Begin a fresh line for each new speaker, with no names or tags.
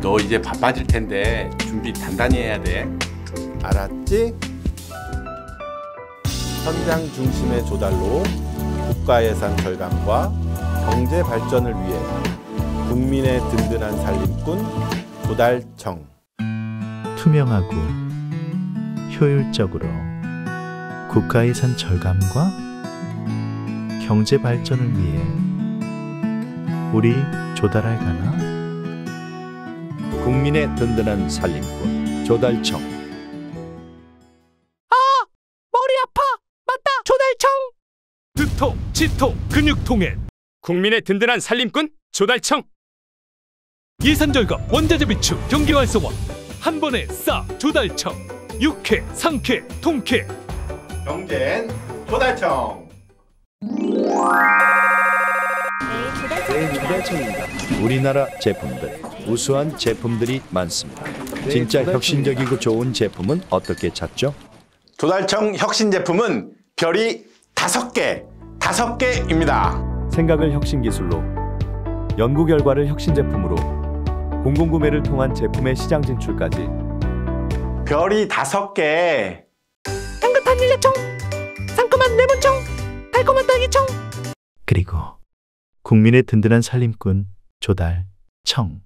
너 이제 바빠질 텐데 준비 단단히 해야 돼.
알았지? 현장 중심의 조달로 국가 예산 절감과 경제 발전을 위해 국민의 든든한 살림꾼 조달청
투명하고 효율적으로 국가 예산 절감과 경제 발전을 위해 우리 조달할 가나?
국민의 든든한 살림꾼 조달청
머리 아파. 맞다. 조달청. 두통, 치통, 근육통에 국민의 든든한 살림꾼 조달청. 예산 절감, 원자재 비축, 경기 활성화. 한 번에 싹 조달청. 육회, 상쾌, 통쾌.
경제엔 조달청
우리나라 제품들 우수한 제품들이 많습니다. 진짜 혁신적이고 좋은 제품은 어떻게 찾죠?
조달청 혁신 제품은 별이 다섯 개 다섯 개입니다
생각을 혁신 기술로, 연구 결과를 혁신 제품으로, 공공구매를 통한 제품의 시장 진출까지
별이 다섯 개
향긋한 일야청. 상큼한 레몬청. 달콤한 딸기청.
그리고 국민의 든든한 살림꾼 조달청